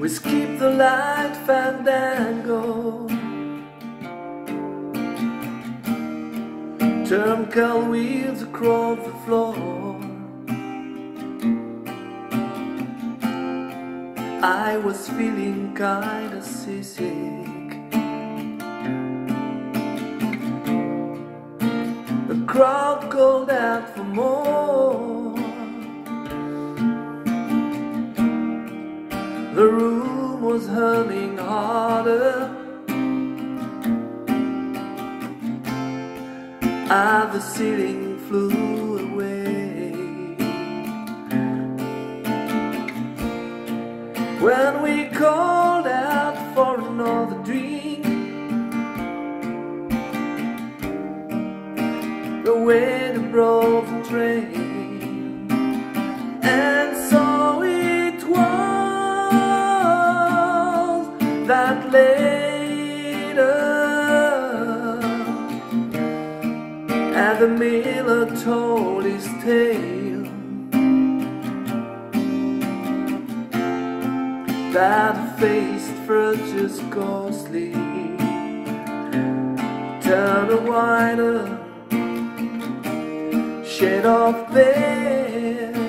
We skip the light fandango. Turn cold wheels across the floor. I was feeling kinda seasick. The crowd called out for more. The And the ceiling flew away When we called out for another drink The waiter brought the train. And so it was that later the miller told his tale. That faced Fridge's ghostly Turned a wider Shade of veil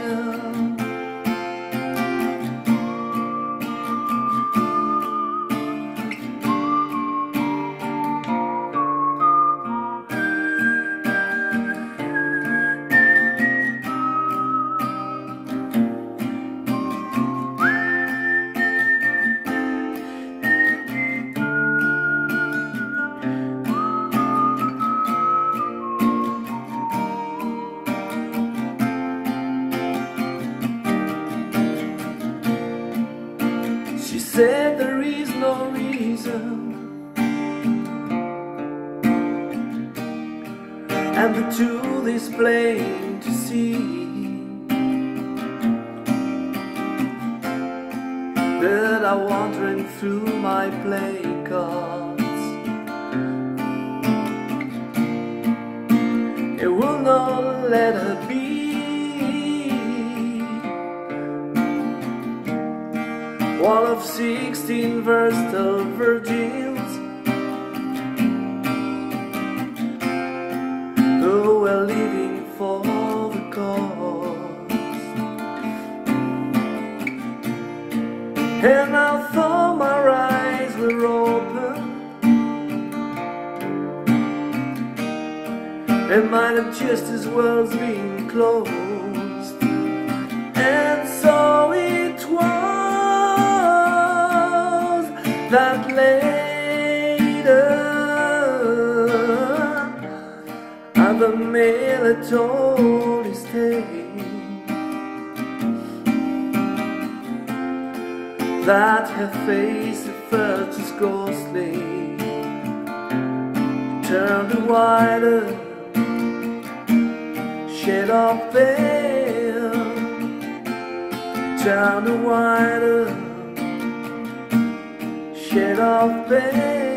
said there is no reason. And the truth is plain to see. That are wandering through my play cards. It will not let her be One of sixteen versatile virgins. Who were living for the cause. And I thought my eyes were open And might have just as well been closed that later. And the miller told his tale That her face at first was ghostly. Turned wider Shade of veil Turned a wider Shade of veil